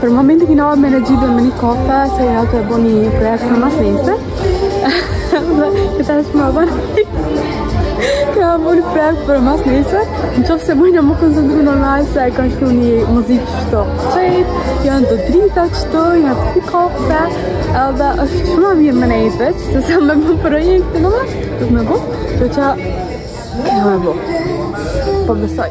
Për momentin kina me në gjibën me një kofe, se jam tu bo një projekt për masnesër. Dhe këta është më bërë. Këta më bërë projekt për masnesër. Veç se s'muj me u koncentru në nalë, se e kanë lshu një muzikë qëtu. Qëjtë, janë do drita qëtu, jam tu pi kofe. Dhe është shumë më mirë me nejt veç, se sa me bo projekt në mas, të me bo, të qa... Këta me bo. Po besoj.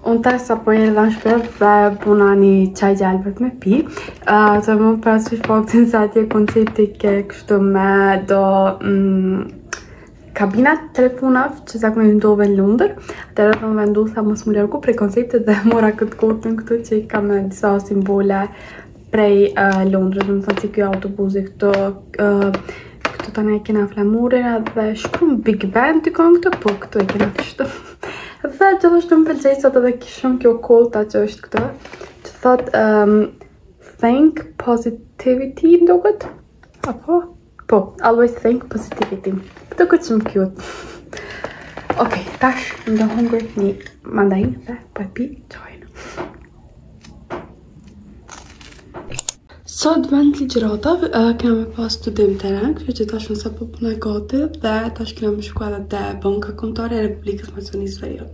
Unë tash sapo erdha në shpi dhe bona një çaj gjelbër me pi Tu marr parasysh faktin se atje koncepti ke kështu me do mm, kabinat telefonave që zakonisht ndodhen në Londër Atëherë vendosa mos me u largu prej konceptit dhe mora këtë gotën këtu që i ka me disa simbole prej Londrës, domethon si ky autobusi këtu këtu tani e kena flamurin dhe shkruan Big Ben dikun këtu, po këtu e kena kështu. Dhe gjithashtu më pëlqej sot edhe shumë kjo quote-a që është këtu, që thot um, think positivity më duket. Apo Po, always think positivity. Duket shumë cute. Ok, tash jam tu hongër një mandarin dhe po e pi çajin. Sot në vend ligjërata, uh, kena me pas studim terren, kështu që tash nësa po bëna gati dhe tash kena me shkuar te Banka Kombëtare e Republikës Maqedonisë Veriut.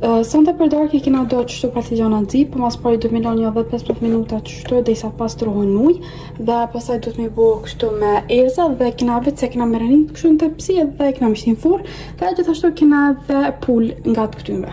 Sonte për darkë i kena do qështu patlixhana zi, për po ma s'pari duhet me i lon nja 10-15 minuta qështu derisa pastrohen n'uj, dhe pastaj duhet me i bo kështu me erza dhe kena veçse kena me i rendit kështu në tepsi dhe kena me i shti n'furrë, dhe gjithashtu kena dhe pulë nga të këtymve.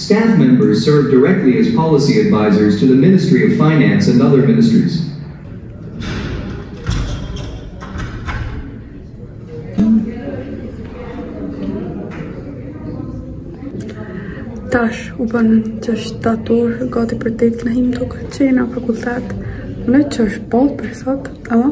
Staff members serve directly as policy advisors to the Ministry of Finance and other ministries. Tash u bën që shtat orë gati për ditë në him të këtë qena fakultet. Në që është boll për sot, ama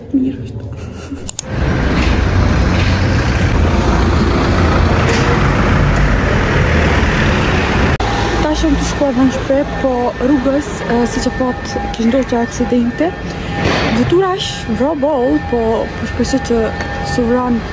Mirë Tash jam tu shku në shpi, po rrugës, siç e patë, kish ndodhë aksidente. Vetura është vra boll, po po shpresoj që s'u vranë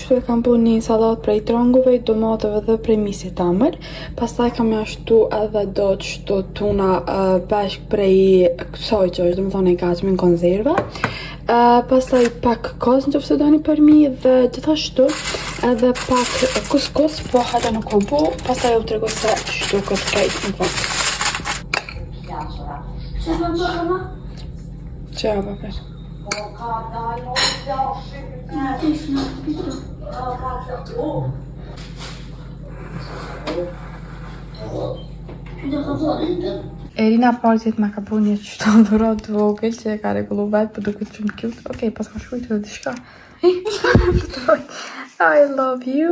Kështu e kam bo një sallat prej trangujve, domateve dhe prej misrit t'amël. Pastaj kam me shtu edhe do të shtu tuna bashk prej kësaj që është domethënë e gatshme në konzerva. Pastaj pak kos në qoftë se do një përmi dhe gjithashtu edhe pak kuskus, po hajta nuk u bo, pastaj ju tregoj se shtu këtë kejtë në po. Që më të të më? Që më të të më? Erina për dit ma ka bo një qështu dhuratë të vogël që e ka rregullu vetë edhe po duket shumë kjut Okej, pas ma shku edhe diçka I love you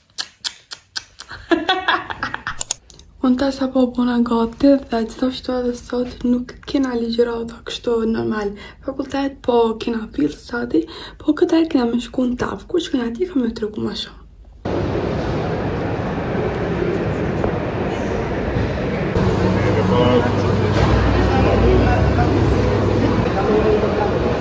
Unë tash sa po bona gati dhe qashtu edhe sot nuk kena ligjërata kështu normal fakultet po kena fill sa ti po këta e kena me shku në tavë ku shkojna ti kam me tregu ma shumë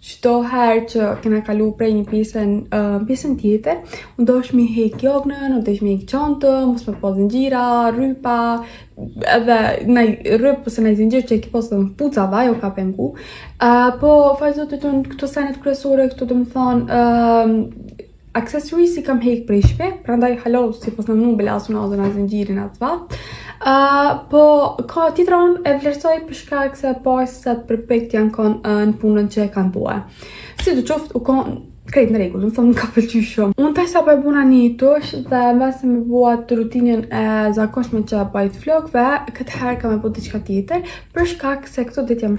Qdo herë që kena kalu prej një pjesen, uh, pjesën tjetër, u dasht mi hek jaknën, u dasht mi hek çantën, mos me pas zingjira, rrypa, edhe naj rryp ose naj zingjir që e ki pas edhe në pusa ve, jo ka pengu. Uh, po, falë Zotit unë këto senet kryesore, këto domethonë, uh, Accessories i kam hek prej shpie, prandaj hala s'i pasna vnu bile as unazën as zingjirin as vathë. Uh, po, kah tjetra anë e vlerësoj për shkak se pasat përpikt janë kon uh, në punën që e kanë bua. Si të qoftë, u kon krejt në rregull, domethonë më ka pëlqy shumë. Unë tash sa bona një tush dhe n'ven se me bo atë rutinën e zakonshme që baj t' flokve, këtë herë kam me bu diqka tjetër, për shkak se këto dit jam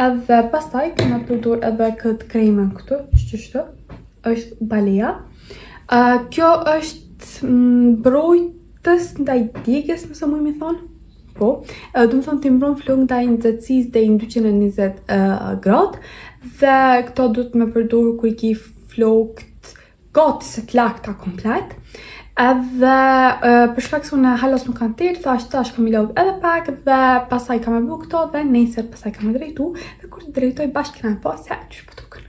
Edhe pastaj kam me përdor edhe këtë kremen këtu, qështu, është balea. kjo është mm, mbrojtës ndaj djegies, nëse mujë mi thonë. Po, uh, domethonë t'i mbron flokt ndaj nxehtësisë deri në 220 uh, gradë. Dhe këto duhet me përdor kur i ki flokët gati se të lakta komplet edhe për shkak se unë hala s'... nuk kanë terë tash tash kam mi lon edhe pak dhe pasaj kam me bu këto dhe nesër pasaj kam me drejtu dhe kur t'i drejtoj bashkë kena me pa se qysh po duken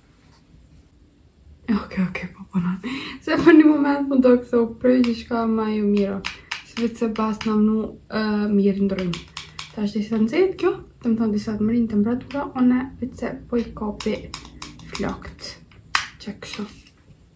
Ok, ok, po punon. Se për një moment më do këso për një qka ma ju miro. Se vetë se bas në mnu mirë ndrojnë. Ta është disa nëzit kjo, të më thonë disa të mërin të mbretura, one vetë se po i kopi flokët. Që kësho.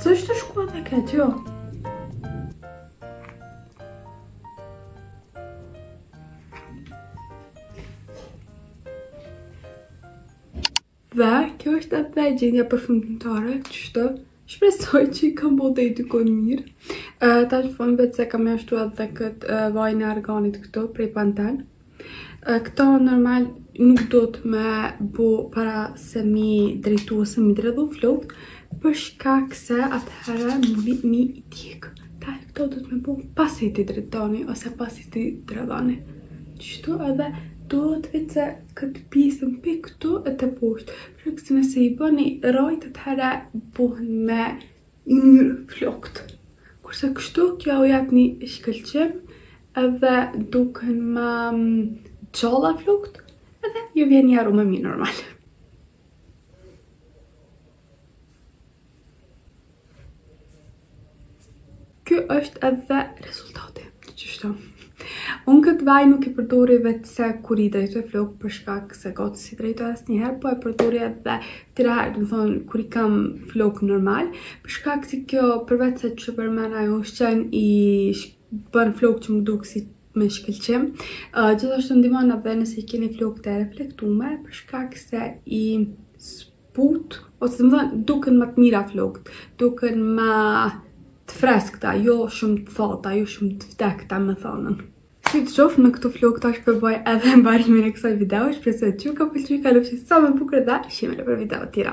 S'është tu shku edhe keq, jo? Dhe, kjo është edhe gjendja përfundimtare, qështu, shpresoj që i kam bo edhe doken mirë. Tash n'fund veç se kam me ja shtu edhe këtë vajin e arganit këto, prej panten, Këto normal nuk duhet me bo para se mi drejtu ose mi dredhu flokt, për shkak se atëherë munet me i djeg. Këto duhet me bo pasi t'i drejtoni ose pasi t'i dredhoni. Qështu edhe duhet veç se këtë pjesën prej këtu e teposhtë. Për shkak se nëse i bëni rrajtë atëherë bohen me yndyrë flokt. Kurse kështu kjo u jep një shkëlqim edhe duken ma gjalla flokt edhe ju vjen një aromë e mirë normal. Ky është edhe rezultati. Qështu. Unë këtë vaj nuk i përdori veç se kur i drejtoj flokt për shkak se gati s'i drejtoj asnjëherë, po e përdori edhe të tjera herë, domethonë, kur i kam flokt normal, për shkak se kjo përveç se që për mena jo është qenë i bën flokt që me duk si me shkëlqim. Uh, gjithashtu ndihmon edhe nëse i keni flokt të reflektume, për shkak se i But, ose domethënë, duken më të mira flokët, duken më të freskëta, jo shumë të thata, jo shumë të vdekta me thonë. Sidoqoftë me këto flokë tash po e boj edhe mbarimin e kësaj video, shpresoj që ju ka pëlqy, kalofshi sa ma bukur dhe shihemi nëpër video tjera.